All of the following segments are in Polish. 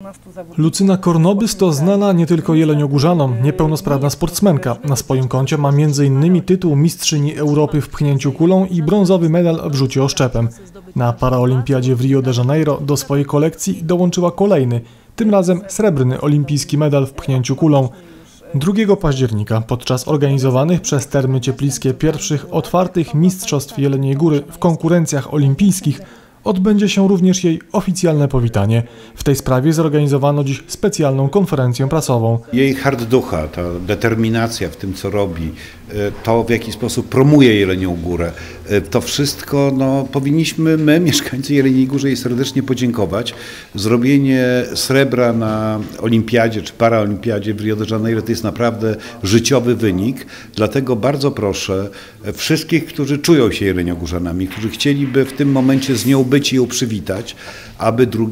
12 zawodników. Lucyna Kornobys to znana nie tylko jeleniogórzanom, niepełnosprawna sportsmenka. Na swoim koncie ma m.in. tytuł mistrzyni Europy w pchnięciu kulą i brązowy medal w rzucie oszczepem. Na paraolimpiadzie w Rio de Janeiro do swojej kolekcji dołączyła kolejny, tym razem srebrny olimpijski medal w pchnięciu kulą. 2 października podczas organizowanych przez Termy Ciepliskie pierwszych otwartych Mistrzostw Jeleniej Góry w konkurencjach olimpijskich odbędzie się również jej oficjalne powitanie. W tej sprawie zorganizowano dziś specjalną konferencję prasową. Jej hard ducha, ta determinacja w tym, co robi, e, to w jaki sposób promuje Jelenią Górę, e, to wszystko no, powinniśmy my, mieszkańcy Jeleniej Górze, jej serdecznie podziękować. Zrobienie srebra na olimpiadzie czy paraolimpiadzie w Rio de Janeiro to jest naprawdę życiowy wynik, dlatego bardzo proszę wszystkich, którzy czują się Jeleniogórzanami, którzy chcieliby w tym momencie z nią być i ją przywitać, aby 2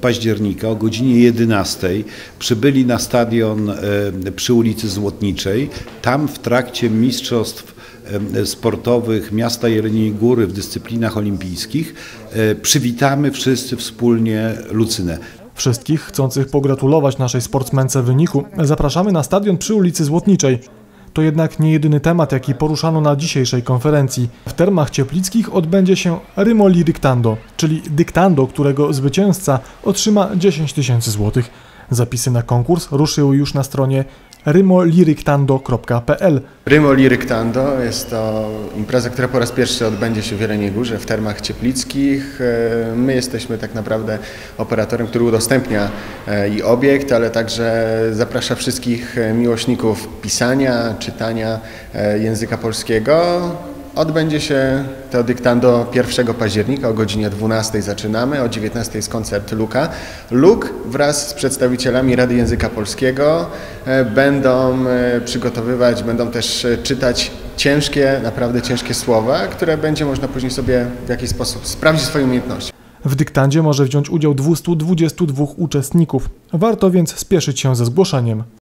października o godzinie 11 przybyli na stadion e, przy ulicy Złotniczej. Tam w trakcie mistrzostw e, sportowych miasta Jeleniej Góry w dyscyplinach olimpijskich e, przywitamy wszyscy wspólnie Lucynę. Wszystkich chcących pogratulować naszej sportsmence wyniku zapraszamy na stadion przy ulicy Złotniczej. To jednak nie jedyny temat, jaki poruszano na dzisiejszej konferencji. W termach cieplickich odbędzie się Rymoli Dyktando, czyli dyktando, którego zwycięzca otrzyma 10 tysięcy złotych. Zapisy na konkurs ruszyły już na stronie rymoliryktando.pl. Rymo Liryktando jest to impreza, która po raz pierwszy odbędzie się w Jeleniej Górze w termach cieplickich. E, My jesteśmy tak naprawdę operatorem, który udostępnia e, i obiekt, ale także zaprasza wszystkich e, miłośników pisania, czytania języka polskiego. Odbędzie się to dyktando 1 października o godzinie 12 zaczynamy, o 19 jest koncert Luka. Luk wraz z przedstawicielami Rady Języka Polskiego e, będą e, przygotowywać, będą też e, czytać ciężkie, naprawdę ciężkie słowa, które będzie można później sobie w jakiś sposób sprawdzić swoje umiejętności. W dyktandzie może wziąć udział 222 uczestników. Warto więc spieszyć się ze zgłoszeniem.